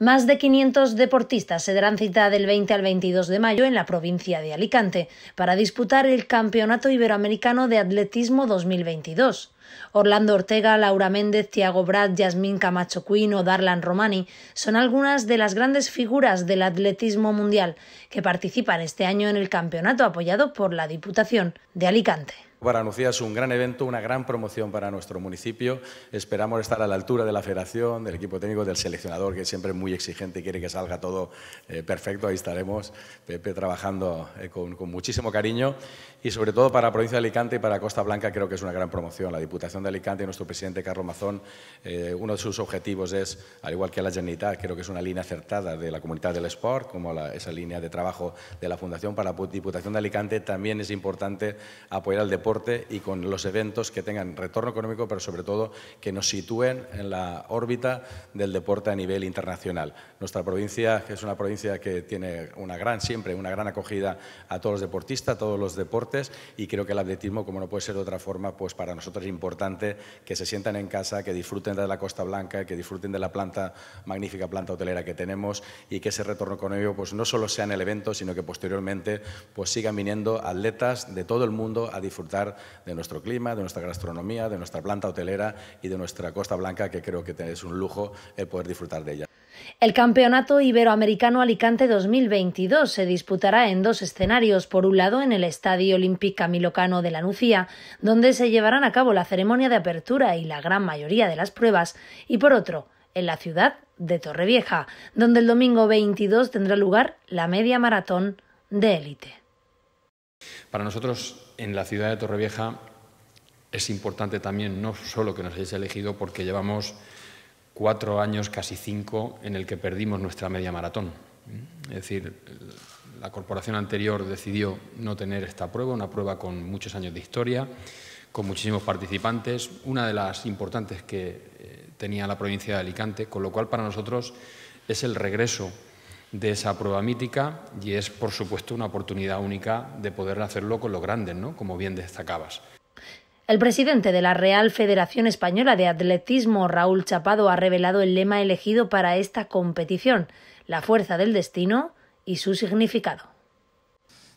Más de 500 deportistas se darán cita del 20 al 22 de mayo en la provincia de Alicante para disputar el Campeonato Iberoamericano de Atletismo 2022. Orlando Ortega, Laura Méndez, Tiago Brad, Yasmín Camacho Quinn o Darlan Romani son algunas de las grandes figuras del atletismo mundial que participan este año en el campeonato apoyado por la Diputación de Alicante. Para Nucía es un gran evento, una gran promoción para nuestro municipio. Esperamos estar a la altura de la federación, del equipo técnico, del seleccionador, que siempre es muy exigente y quiere que salga todo eh, perfecto. Ahí estaremos, Pepe, trabajando eh, con, muchísimo cariño. Y sobre todo para la provincia de Alicante y para Costa Blanca creo que es una gran promoción. La Diputación de Alicante y nuestro presidente Carlos Mazón, eh, uno de sus objetivos es, al igual que la Generalitat, creo que es una línea acertada de la comunidad del sport, como esa línea de trabajo de la Fundación para la Diputación de Alicante, también es importante apoyar al deporte y con los eventos que tengan retorno económico, pero sobre todo que nos sitúen en la órbita del deporte a nivel internacional. Nuestra provincia es una provincia que tiene una gran, siempre una gran acogida a todos los deportistas, a todos los deportes y creo que el atletismo, como no puede ser de otra forma, pues para nosotros es importante que se sientan en casa, que disfruten de la Costa Blanca, que disfruten de la planta, magnífica planta hotelera que tenemos y que ese retorno económico pues no solo sea en el evento, sino que posteriormente pues sigan viniendo atletas de todo el mundo a disfrutar de nuestro clima, de nuestra gastronomía, de nuestra planta hotelera y de nuestra Costa Blanca, que creo que es un lujo el poder disfrutar de ella. El Campeonato Iberoamericano Alicante 2022 se disputará en dos escenarios. Por un lado, en el Estadio Olímpico Camilo Cano de la Nucía, donde se llevarán a cabo la ceremonia de apertura y la gran mayoría de las pruebas, y por otro, en la ciudad de Torrevieja, donde el domingo 22 tendrá lugar la media maratón de élite. Para nosotros en la ciudad de Torrevieja es importante también no solo que nos hayáis elegido porque llevamos cuatro años, casi cinco, en el que perdimos nuestra media maratón. Es decir, la corporación anterior decidió no tener esta prueba, una prueba con muchos años de historia, con muchísimos participantes, una de las importantes que eh, tenía la provincia de Alicante, con lo cual para nosotros es el regreso de esa prueba mítica y es, por supuesto, una oportunidad única de poder hacerlo con los grandes, ¿no? como bien destacabas. El presidente de la Real Federación Española de Atletismo, Raúl Chapado, ha revelado el lema elegido para esta competición, la fuerza del destino y su significado.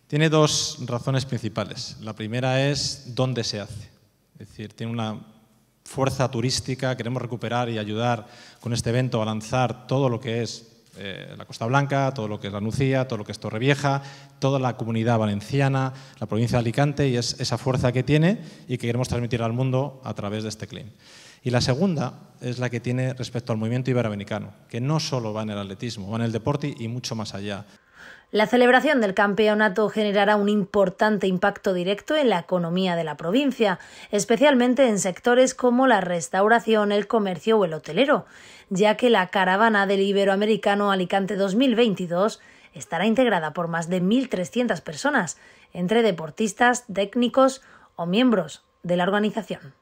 Tiene dos razones principales. La primera es dónde se hace. Es decir, tiene una fuerza turística, queremos recuperar y ayudar con este evento a lanzar todo lo que es eh, la Costa Blanca, todo lo que es la Nucía, todo lo que es Torrevieja, toda la comunidad valenciana, la provincia de Alicante y es esa fuerza que tiene y que queremos transmitir al mundo a través de este CLIM. Y la segunda es la que tiene respecto al movimiento iberoamericano, que no solo va en el atletismo, va en el deporte y mucho más allá. La celebración del campeonato generará un importante impacto directo en la economía de la provincia, especialmente en sectores como la restauración, el comercio o el hotelero, ya que la caravana del Iberoamericano Alicante 2022 estará integrada por más de 1.300 personas, entre deportistas, técnicos o miembros de la organización.